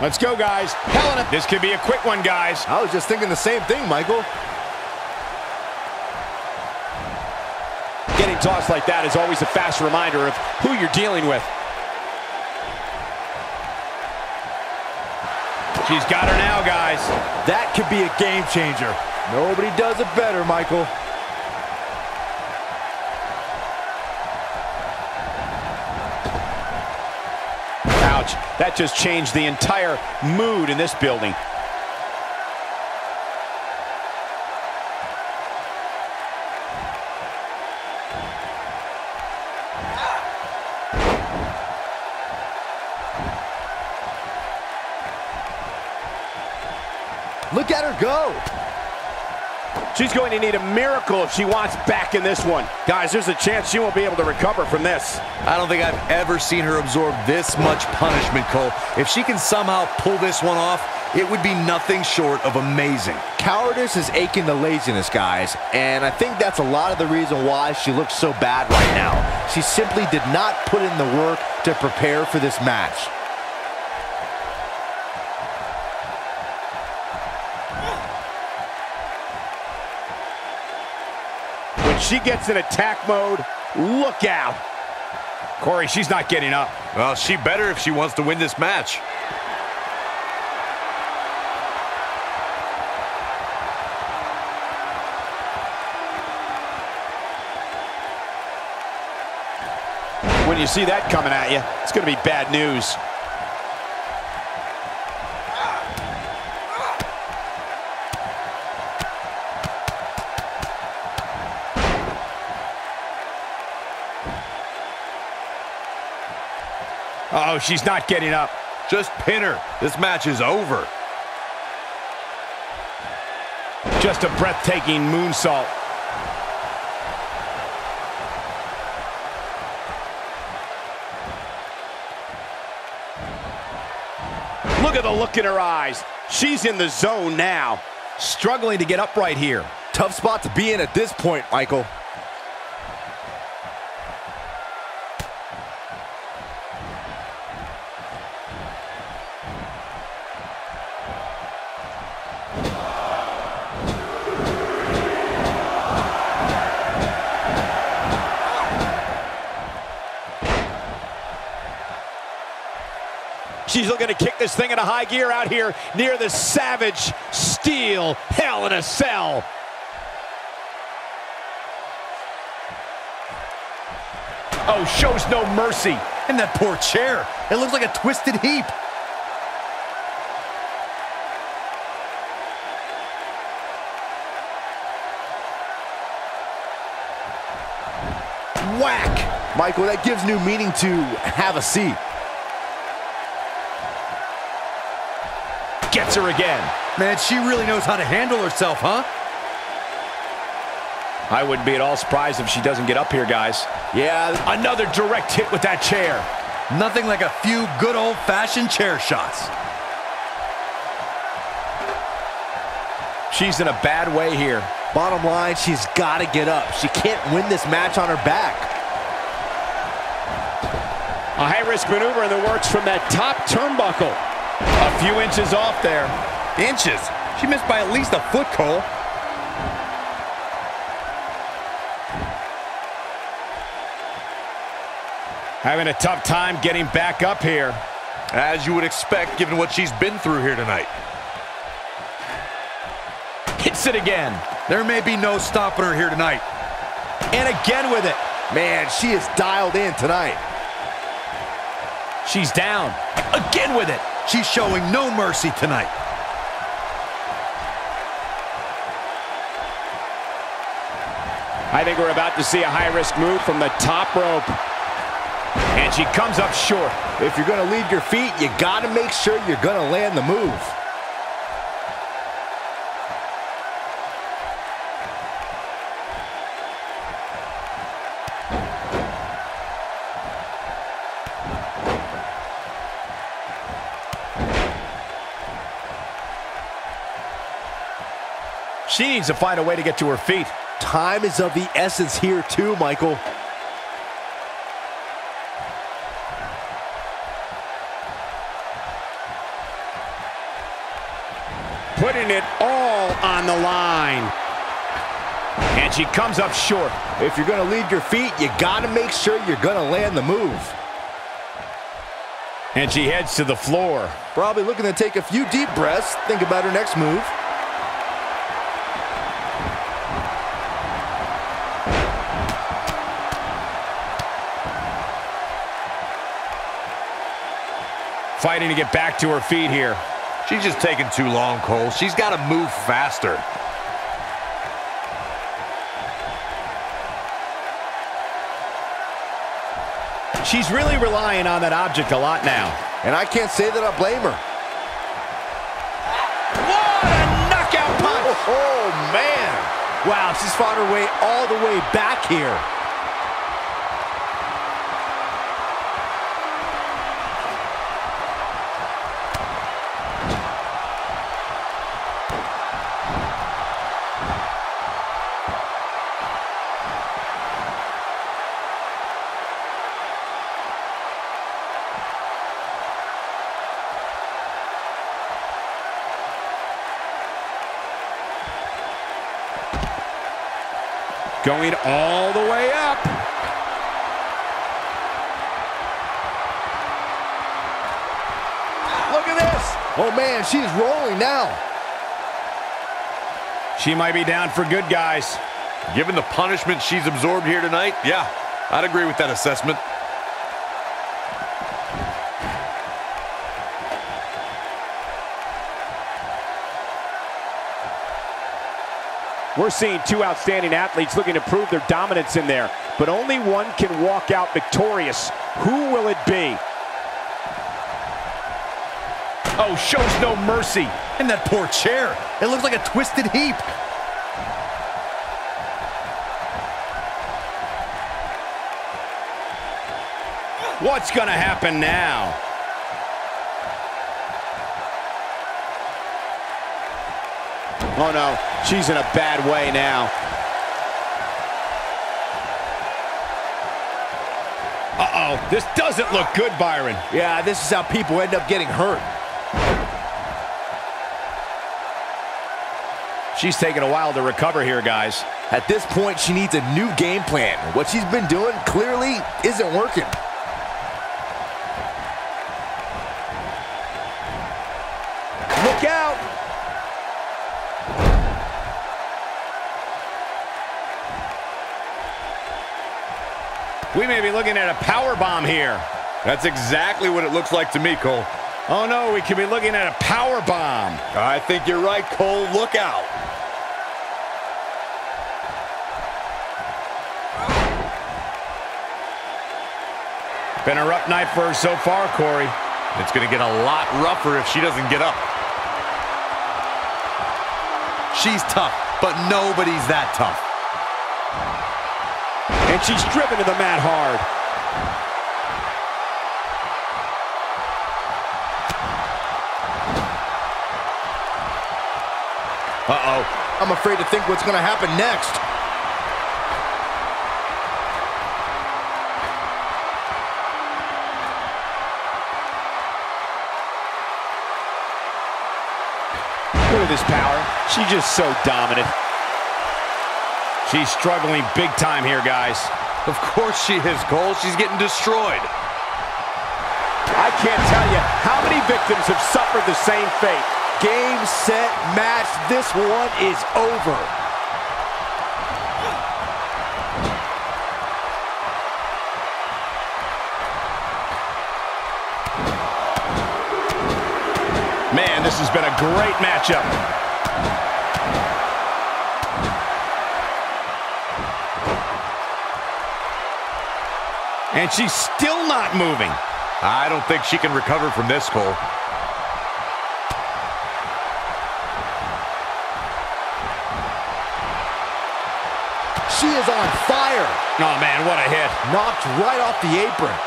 Let's go, guys. Helena. This could be a quick one, guys. I was just thinking the same thing, Michael. Getting tossed like that is always a fast reminder of who you're dealing with. She's got her now, guys. That could be a game changer. Nobody does it better, Michael. Ouch. That just changed the entire mood in this building. Look at her go. She's going to need a miracle if she wants back in this one. Guys, there's a chance she won't be able to recover from this. I don't think I've ever seen her absorb this much punishment, Cole. If she can somehow pull this one off, it would be nothing short of amazing. Cowardice is aching the laziness, guys, and I think that's a lot of the reason why she looks so bad right now. She simply did not put in the work to prepare for this match. She gets in attack mode, look out. Corey, she's not getting up. Well, she better if she wants to win this match. When you see that coming at you, it's going to be bad news. Oh, she's not getting up. Just pin her. This match is over. Just a breathtaking moonsault. Look at the look in her eyes. She's in the zone now. Struggling to get upright here. Tough spot to be in at this point, Michael. She's looking to kick this thing into high gear out here near the Savage Steel Hell in a Cell. Oh, shows no mercy. And that poor chair. It looks like a twisted heap. Whack! Michael, that gives new meaning to have a seat. Gets her again. Man, she really knows how to handle herself, huh? I wouldn't be at all surprised if she doesn't get up here, guys. Yeah, Another direct hit with that chair. Nothing like a few good old-fashioned chair shots. She's in a bad way here. bottom line, she's got to get up. She can't win this match on her back. A high-risk maneuver in the works from that top turnbuckle. A few inches off there. Inches. She missed by at least a foot, Cole. Having a tough time getting back up here. As you would expect, given what she's been through here tonight. Hits it again. There may be no stopping her here tonight. And again with it. Man, she is dialed in tonight. She's down. Again with it. She's showing no mercy tonight. I think we're about to see a high-risk move from the top rope. And she comes up short. If you're going to lead your feet, you got to make sure you're going to land the move. She needs to find a way to get to her feet. Time is of the essence here too, Michael. putting it all on the line. And she comes up short. If you're going to lead your feet, you got to make sure you're going to land the move. And she heads to the floor. Probably looking to take a few deep breaths. Think about her next move. Fighting to get back to her feet here. She's just taking too long, Cole. She's got to move faster. She's really relying on that object a lot now. And I can't say that I blame her. What a knockout punch! Oh, oh, man. Wow, she's fought her way all the way back here. Going all the way up. Look at this. Oh, man, she's rolling now. She might be down for good, guys. Given the punishment she's absorbed here tonight, yeah, I'd agree with that assessment. We're seeing two outstanding athletes looking to prove their dominance in there, but only one can walk out victorious. Who will it be? Oh, shows no mercy. And that poor chair. It looks like a twisted heap. What's going to happen now? Oh no, she's in a bad way now. Uh-oh, this doesn't look good, Byron. Yeah, this is how people end up getting hurt. She's taking a while to recover here, guys. At this point, she needs a new game plan. What she's been doing clearly isn't working. We may be looking at a power bomb here. That's exactly what it looks like to me, Cole. Oh no, we could be looking at a power bomb. I think you're right, Cole. Look out. Been a rough night for her so far, Corey. It's going to get a lot rougher if she doesn't get up. She's tough, but nobody's that tough. And she's driven to the mat hard. Uh-oh. I'm afraid to think what's going to happen next. Look at this power. She's just so dominant. She's struggling big time here, guys. Of course she is, Cole. She's getting destroyed. I can't tell you how many victims have suffered the same fate. Game, set, match. This one is over. Man, this has been a great matchup. And she's still not moving. I don't think she can recover from this, Cole. She is on fire. Oh, man, what a hit. Knocked right off the apron.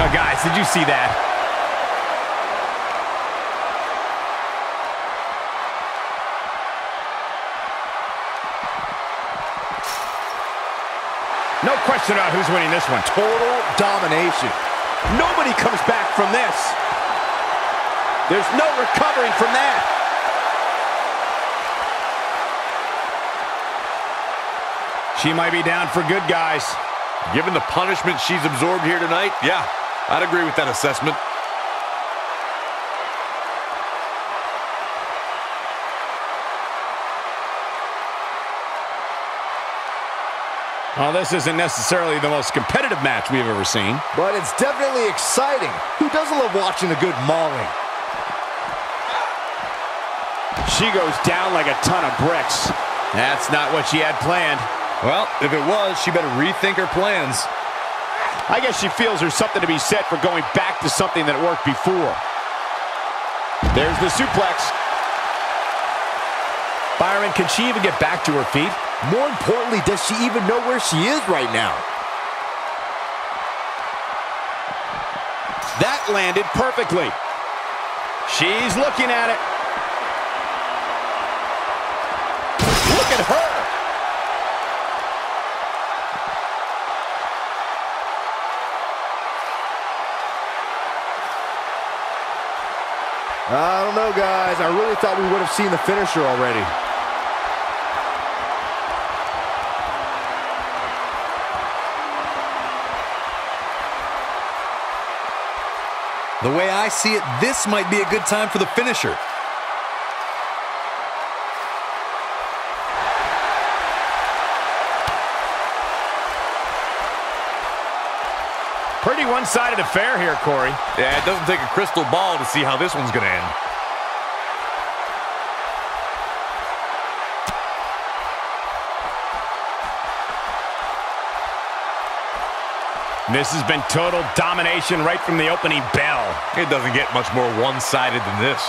Oh, guys, did you see that? no question about who's winning this one. Total domination. Nobody comes back from this. There's no recovering from that. She might be down for good, guys. Given the punishment she's absorbed here tonight, yeah, I'd agree with that assessment. Well, this isn't necessarily the most competitive match we've ever seen. But it's definitely exciting. Who doesn't love watching a good mauling? She goes down like a ton of bricks. That's not what she had planned. Well, if it was, she better rethink her plans. I guess she feels there's something to be said for going back to something that worked before. There's the suplex. Byron, can she even get back to her feet? More importantly, does she even know where she is right now? That landed perfectly. She's looking at it. Look at her. I don't know, guys. I really thought we would have seen the finisher already. The way I see it, this might be a good time for the finisher. Pretty one-sided affair here, Corey. Yeah, it doesn't take a crystal ball to see how this one's going to end. This has been total domination right from the opening bell. It doesn't get much more one-sided than this.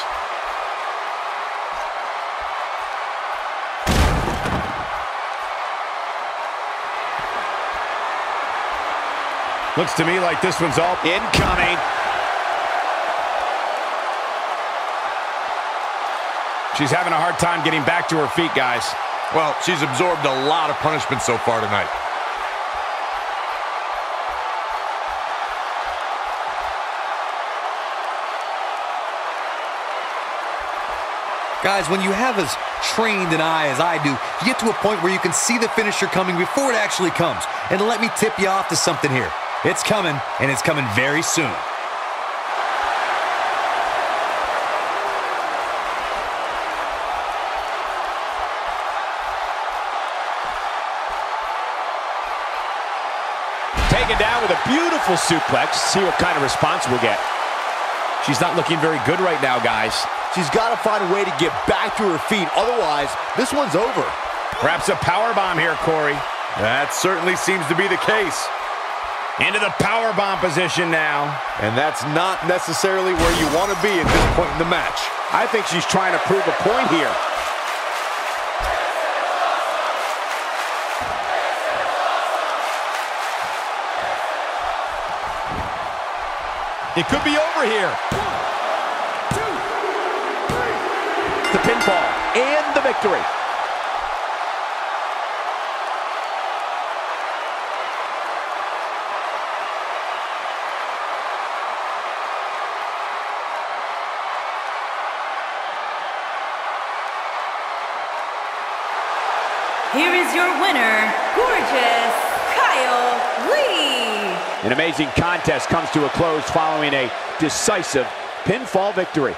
Looks to me like this one's all incoming. She's having a hard time getting back to her feet, guys. Well, she's absorbed a lot of punishment so far tonight. Guys, when you have as trained an eye as I do, you get to a point where you can see the finisher coming before it actually comes. And let me tip you off to something here. It's coming, and it's coming very soon. Taken down with a beautiful suplex. See what kind of response we'll get. She's not looking very good right now, guys. She's got to find a way to get back to her feet. Otherwise, this one's over. Perhaps a power bomb here, Corey. That certainly seems to be the case. Into the power bomb position now. And that's not necessarily where you want to be at this point in the match. I think she's trying to prove a point here. It could be over here. Three. The pinfall and the victory. Here is your winner, gorgeous Kylie. An amazing contest comes to a close following a decisive pinfall victory.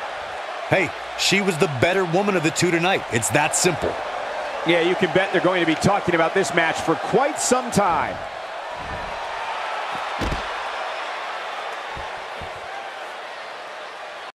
Hey, she was the better woman of the two tonight. It's that simple. Yeah, you can bet they're going to be talking about this match for quite some time.